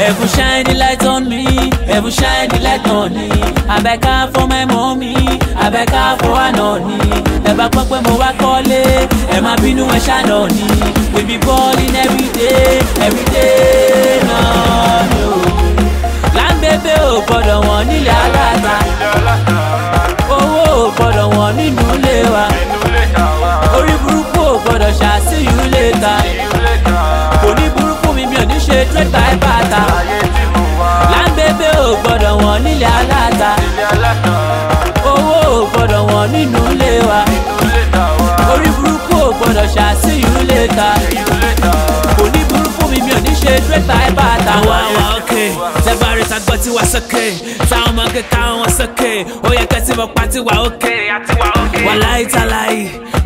Ever shine the light on me, Ever shine the light on me. I beg for my mommy, I beg for an honey ẹ bá gbọ́ pé mo wá kọ́lé ẹ má bínú ẹ ṣàná ni we be balling every day every day náà ni o. láńbébé ò gbọ́dọ̀ wọ̀n nílẹ̀ aláta owó ò gbọ́dọ̀ wọ̀n nínú ilé wa orí burúkú ò gbọ́dọ̀ ṣàṣìyú lẹ́ta kò ní burúkú mi mi ò ní ṣe tẹ́tà ẹ̀ bàtà láńbébé ò gbọ́dọ̀ wọ̀n nílẹ̀ aláta. graduate báyìí bá àtàwọn àwa òkè tẹ́bárì sàgbọ́ tiwa sókè táwọn ọmọge táwọn sókè ó yẹ kẹ́sì mọ́ pa Oh òkè àtiwa òkè. wàláì tàláì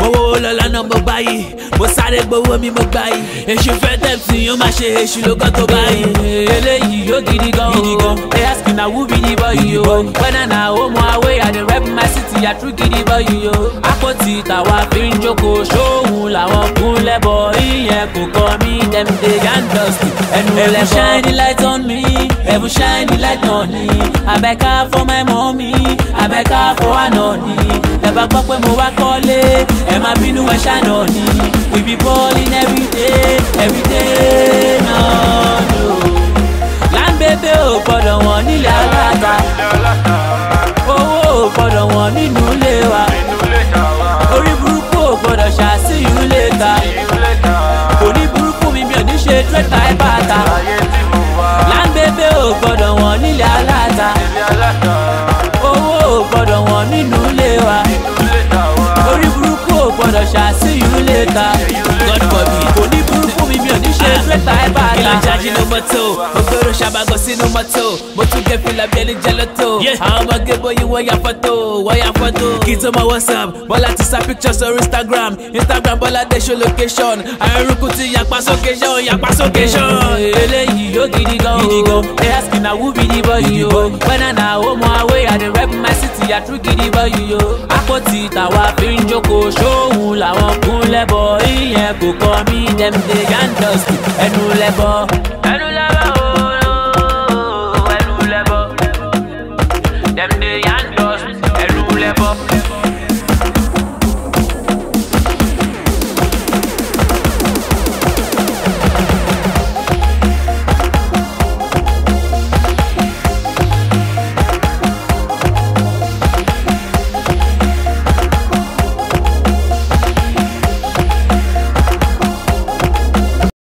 mo wó lọ́la náà mo gbá yìí mo sáré gbowó mi mo gbá yìí èṣù fẹ́ tẹ̀sí yóò má ṣe èṣù lóko tó báyìí eléyìí yóò gidi gan o they ask me na who be the boy yìí o whether na home or away i dey rep my city i true gidi boy yìí o àpótí tàwa fi ń jókòó ṣóhun làwọn kúnlẹ̀ bọ̀ ìyẹn kò kọ́ mi. Them dey and dusty. and lẹ́bọ̀ heaven shine the light on me heaven shine the light on me abẹ́ká for my mommy I abẹ́ká for anọ́ni lẹ́bàá gbọ́ when we wá kọ́lé ẹ má bínú ẹ ṣàná ni we be balling every day every day náà no. láńbẹ́bẹ́ ò gbọ́dọ̀ one nílẹ̀ aláta owó oh, ò oh, gbọ́dọ̀ wọ̀n nínú ilé wa orí burúkú ò gbọ́dọ̀ ṣàṣìyún lè ta. लटाए बाता nínú mọ́tò mo gbèrò ṣàbàgọ́ sínú mọ́tò mo tún gé fìlà bí ẹni jẹ́ lọ́tò àwọn ọmọ gébó yìí wọ́n ya fọ́tò wọ́n ya fọ́tò. kí tó mọ whatsapp bọ́lá ti sa pictures sórí instagram instagram bọ́lá dé show location àrùkù ti yapa sókèṣán yapa sókèṣán. eléyìí yóò gidi gan o oh. they ask na who be the boy yìí o oh? I na homo oh, away i dey rep my city àtúrú gidi boy yìí o. àpótí tàwa fi ń jókòó ṣóhun làwọn kún lẹ́bọ̀ ìyẹn kò kọ́ mí dem dey yan dust ẹnu lẹ́bọ̀. them they and dust. A rule above.